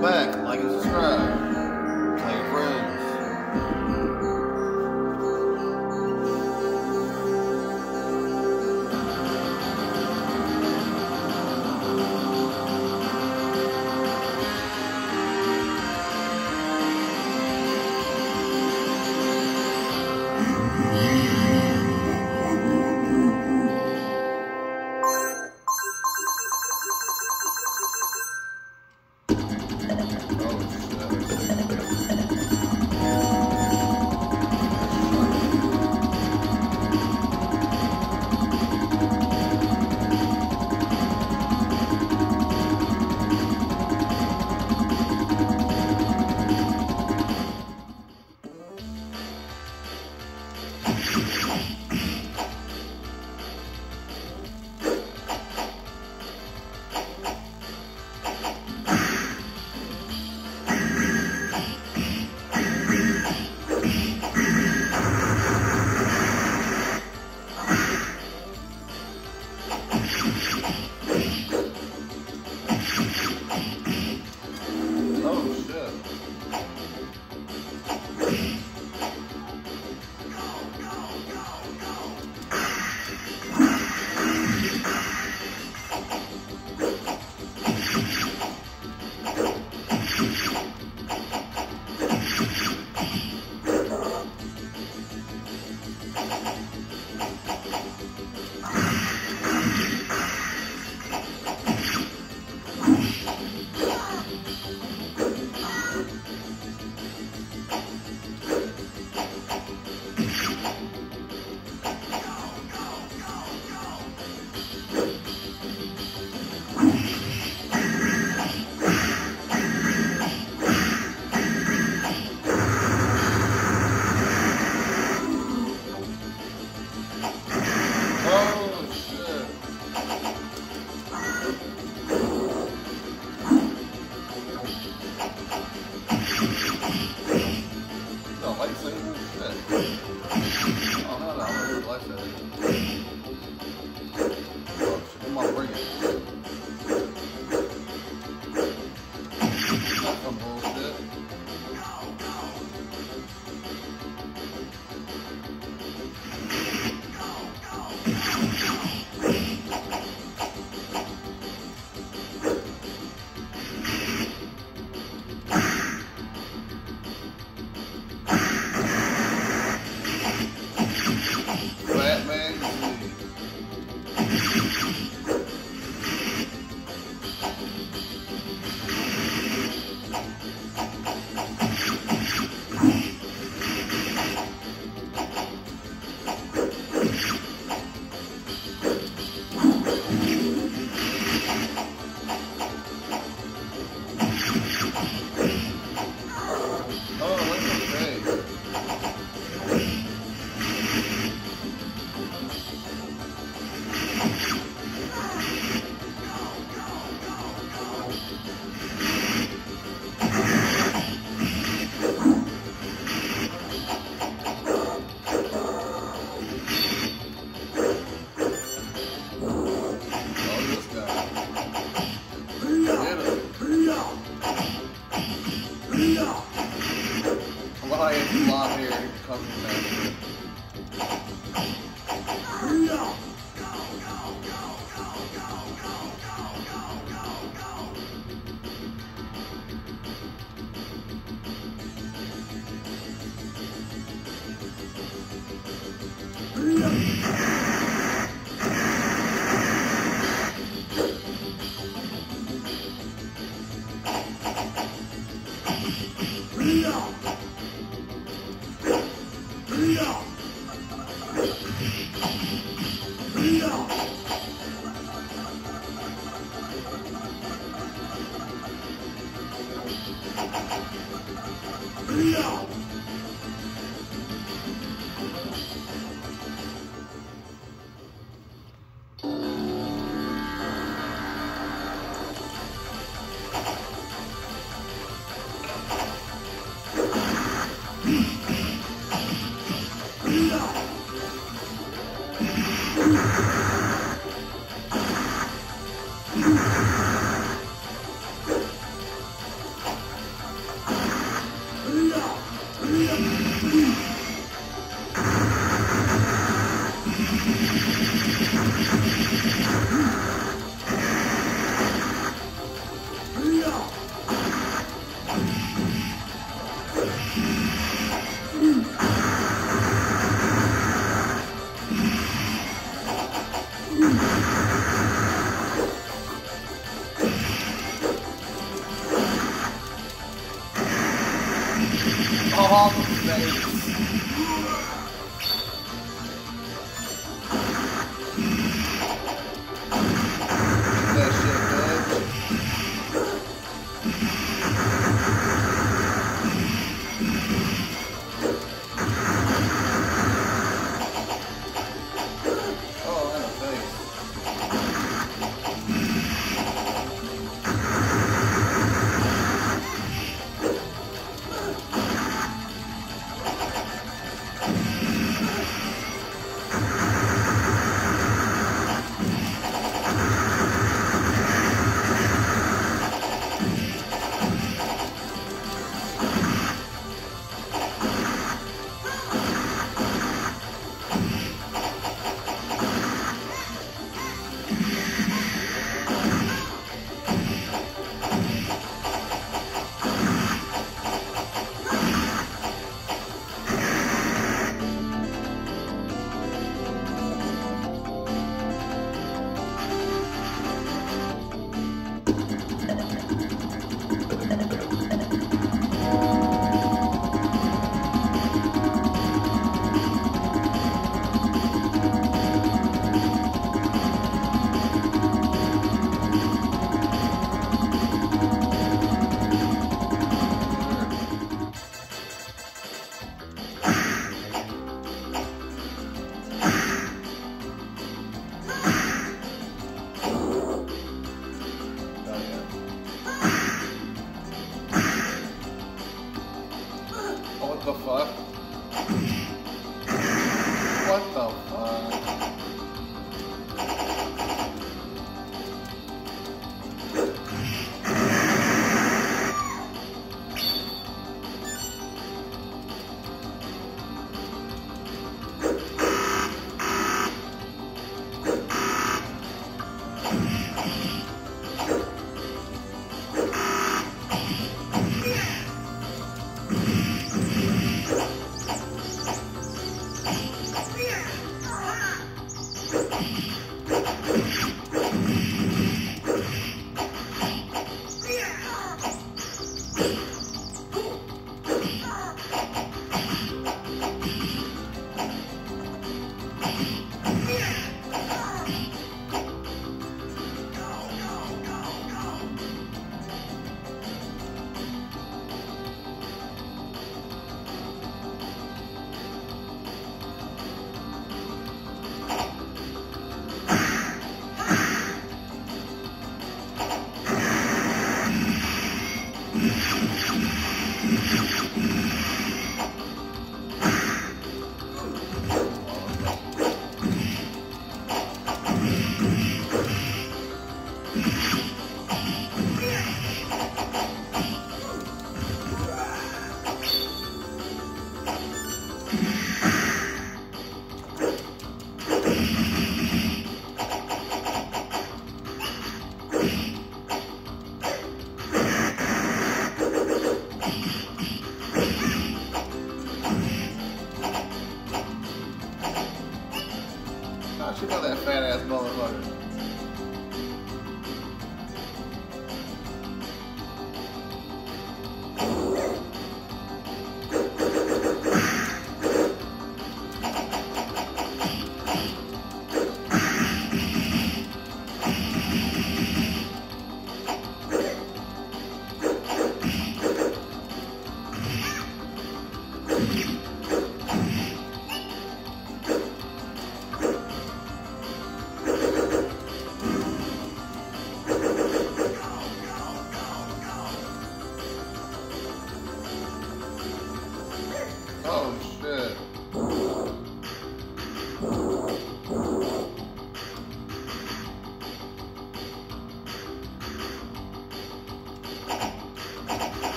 back, like and subscribe.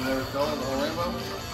one there, fella, the whole rainbow.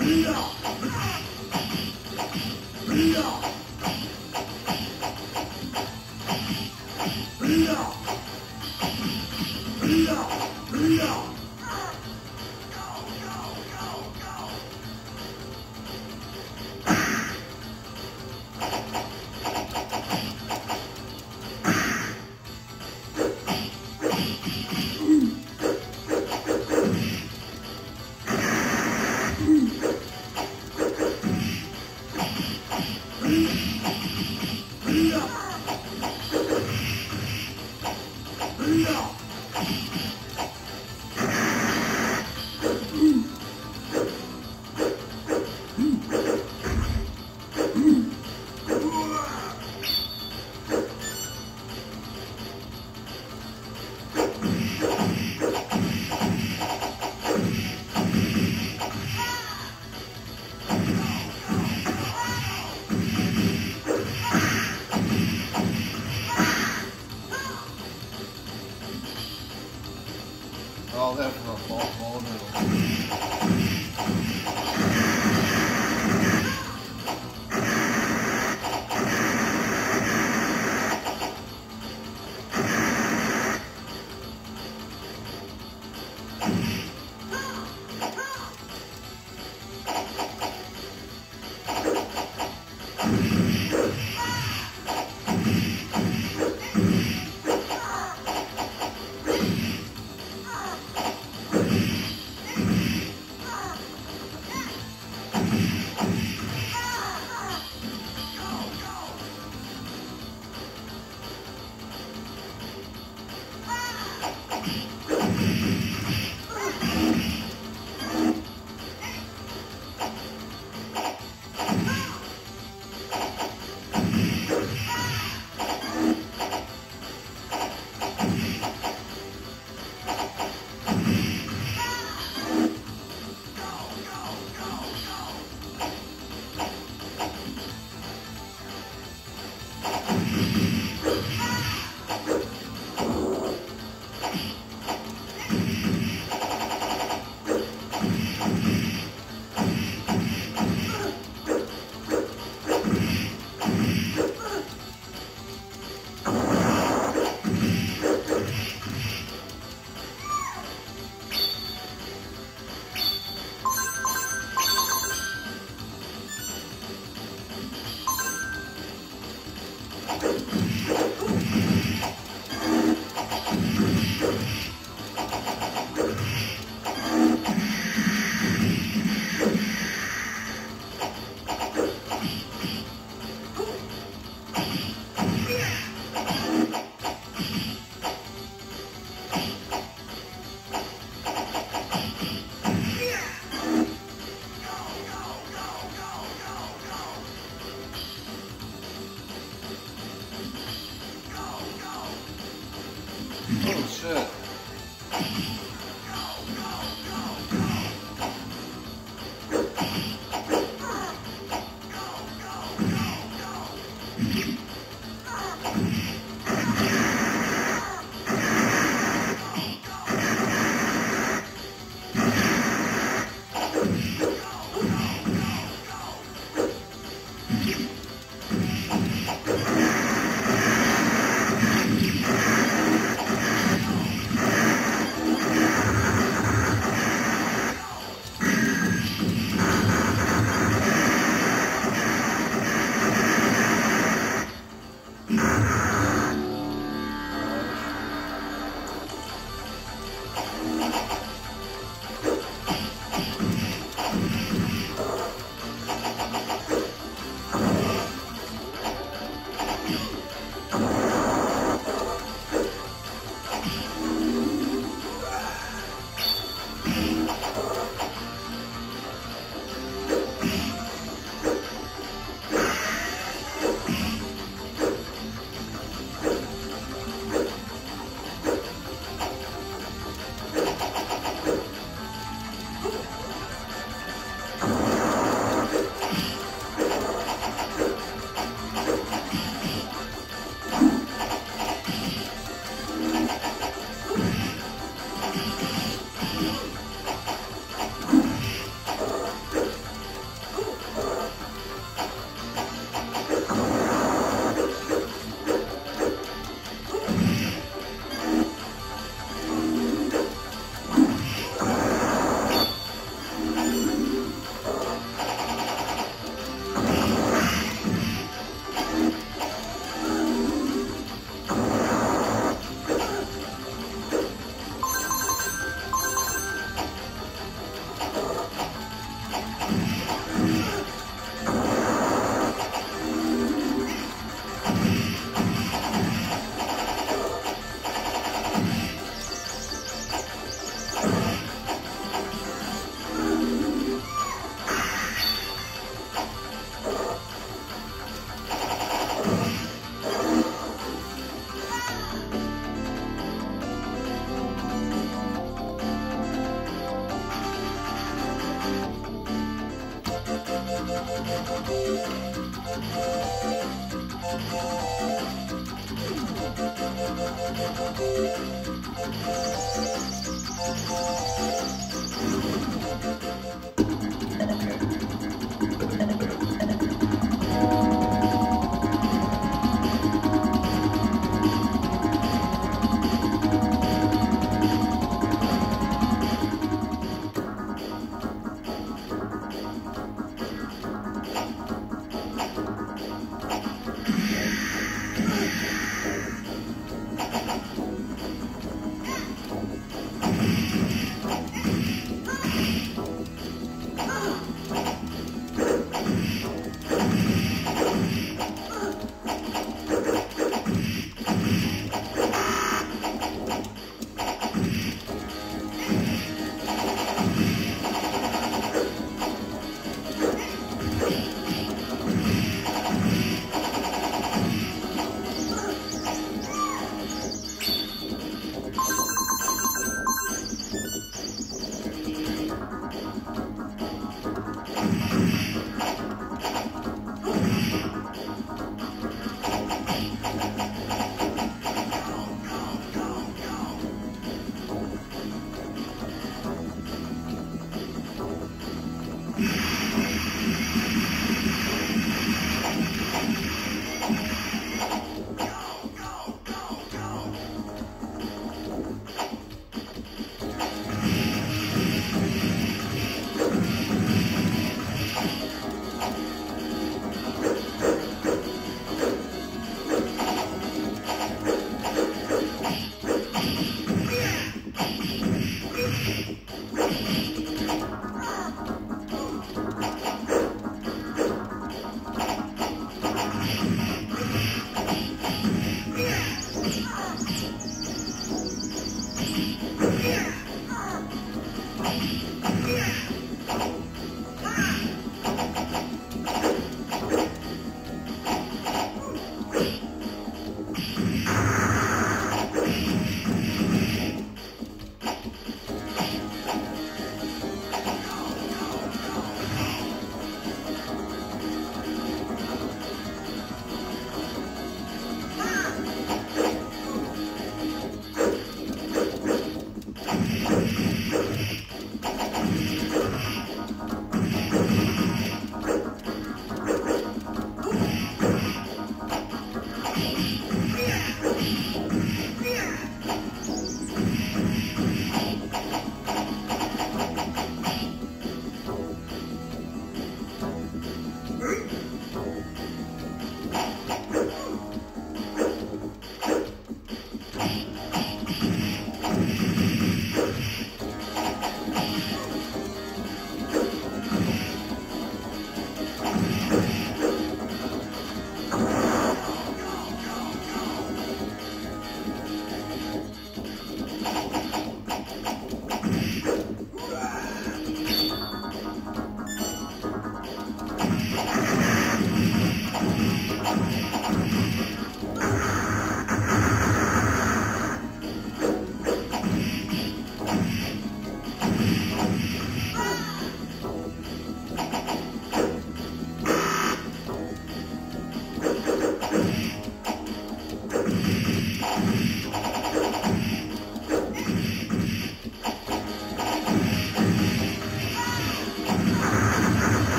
Yeah.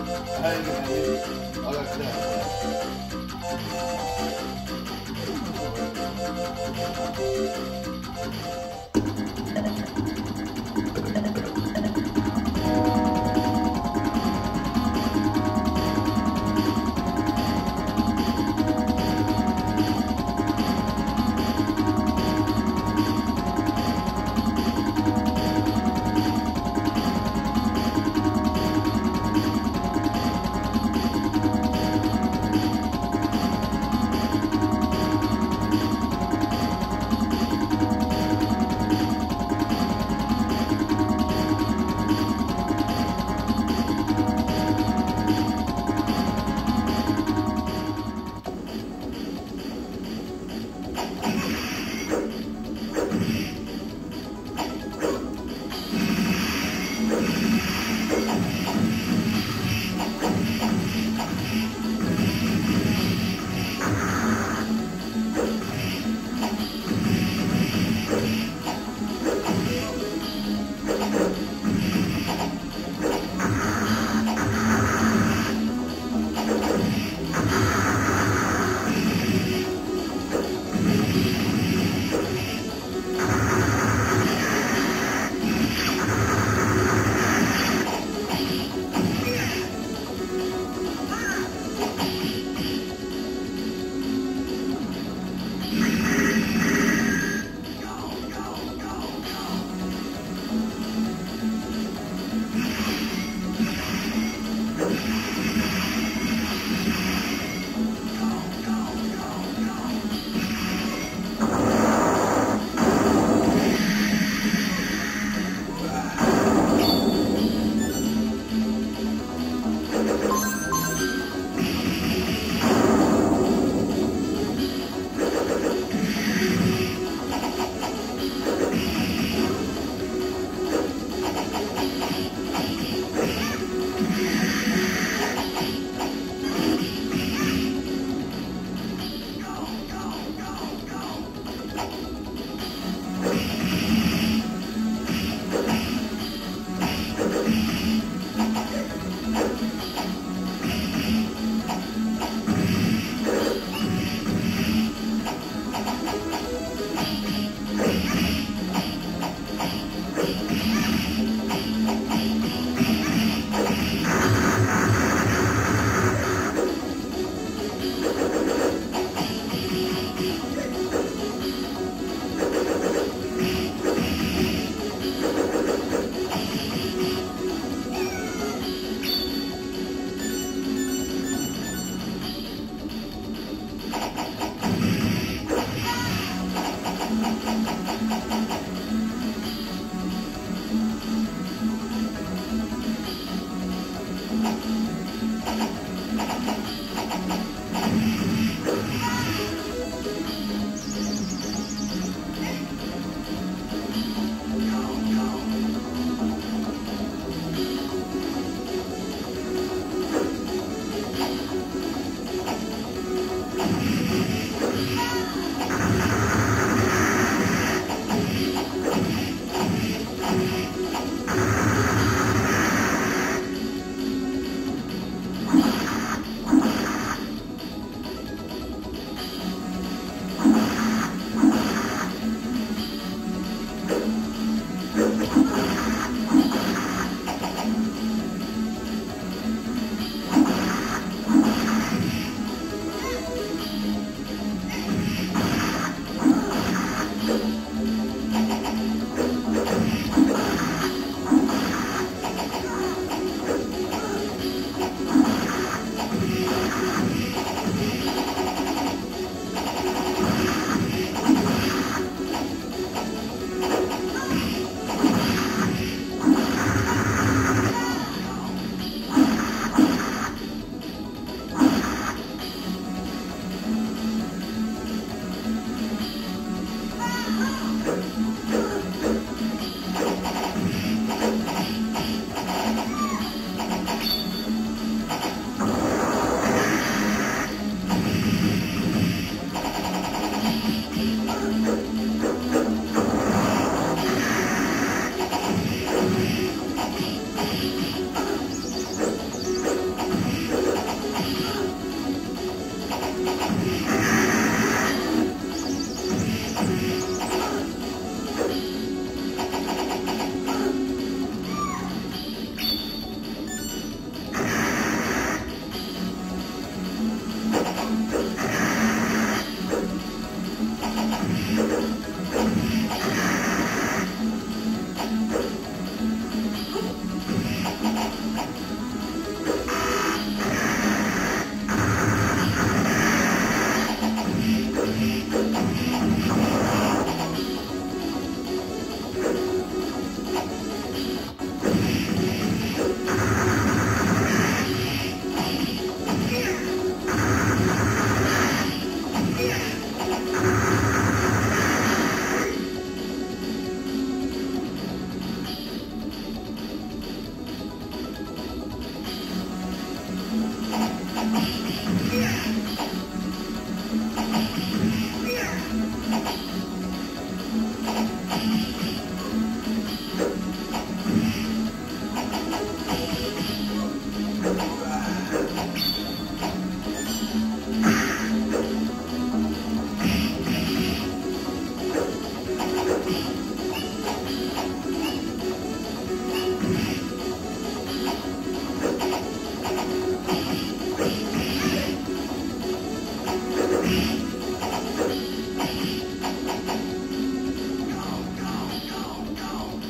Aí, olha a criança.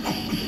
you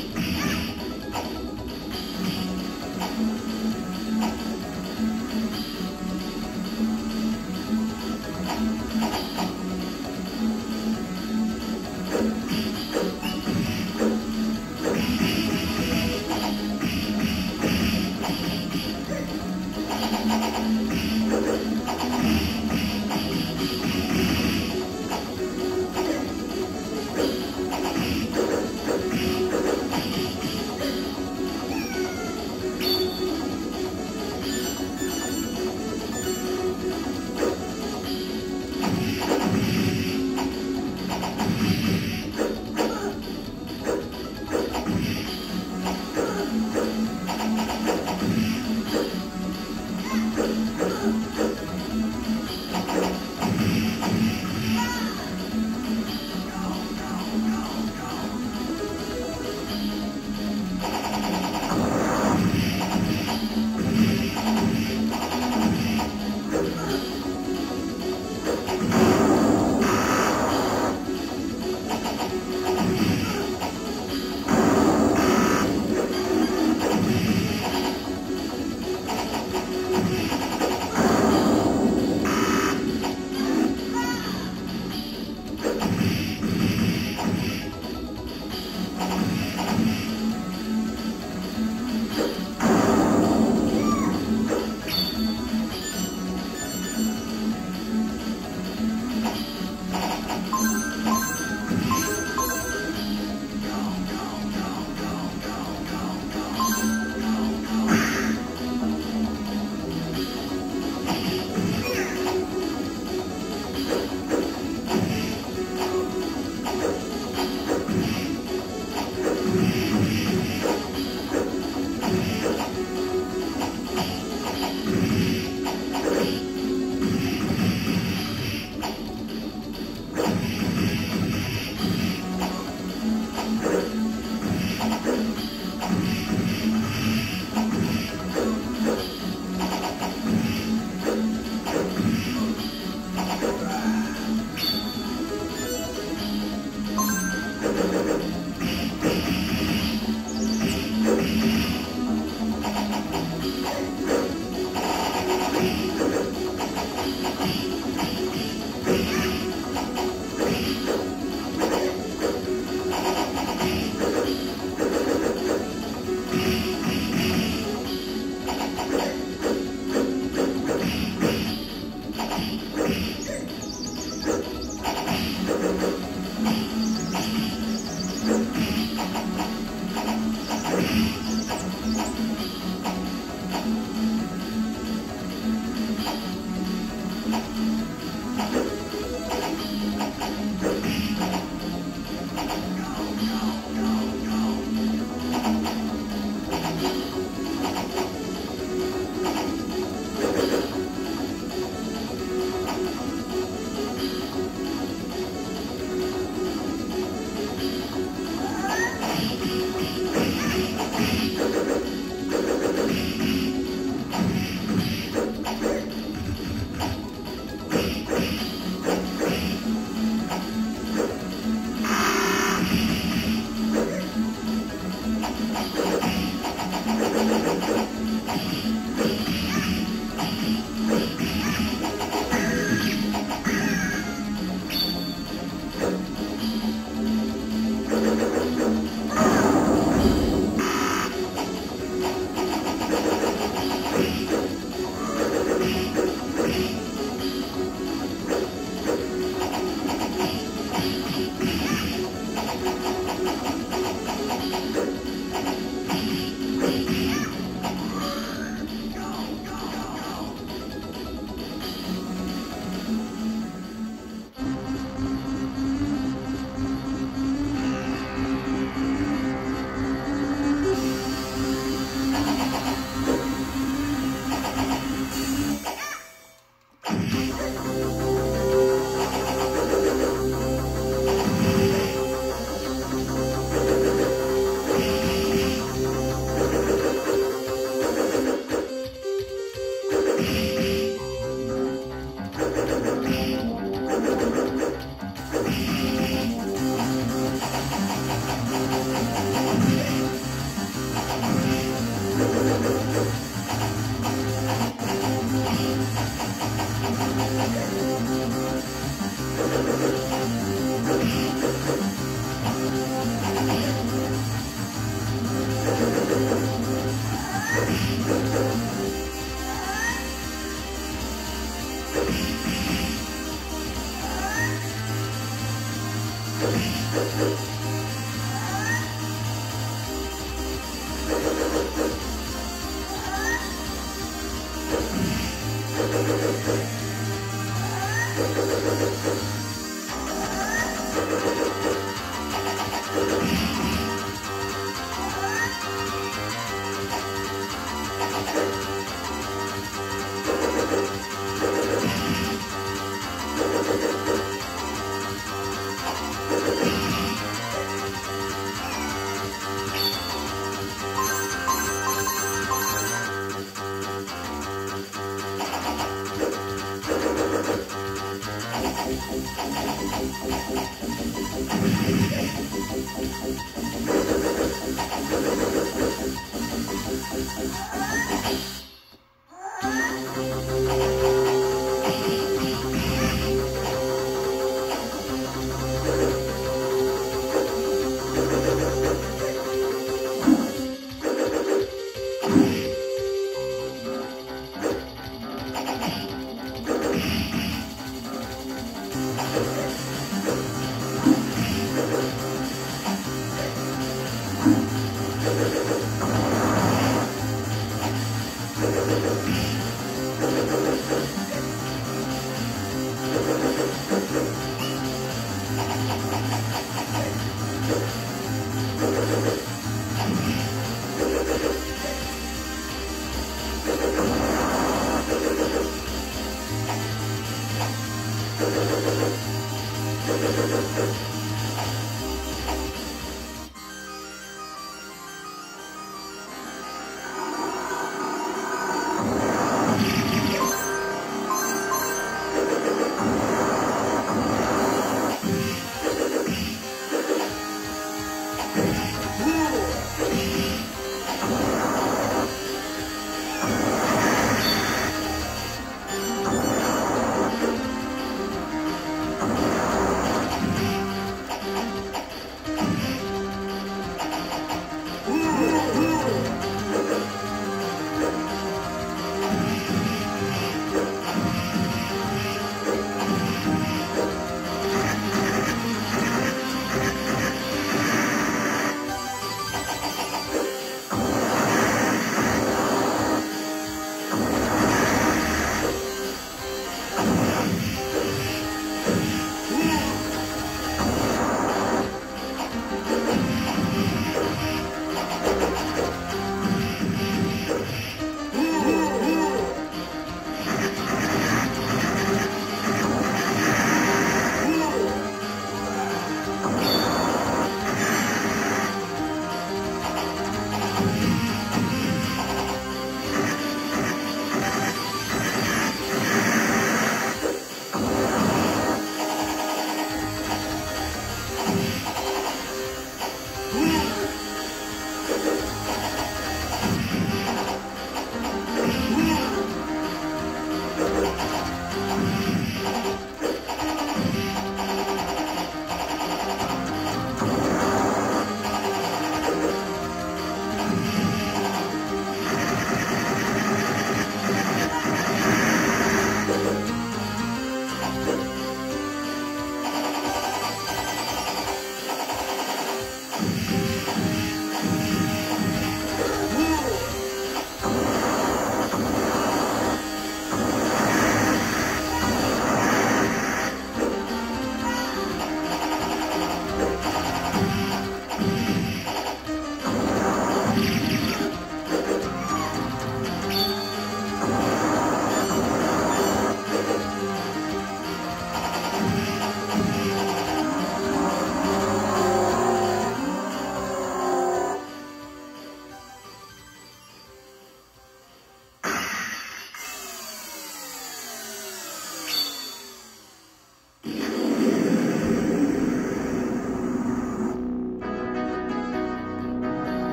Thank you. Thank you.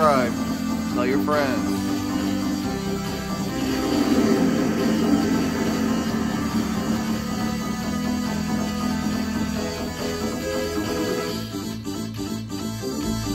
subscribe. Tell your friends.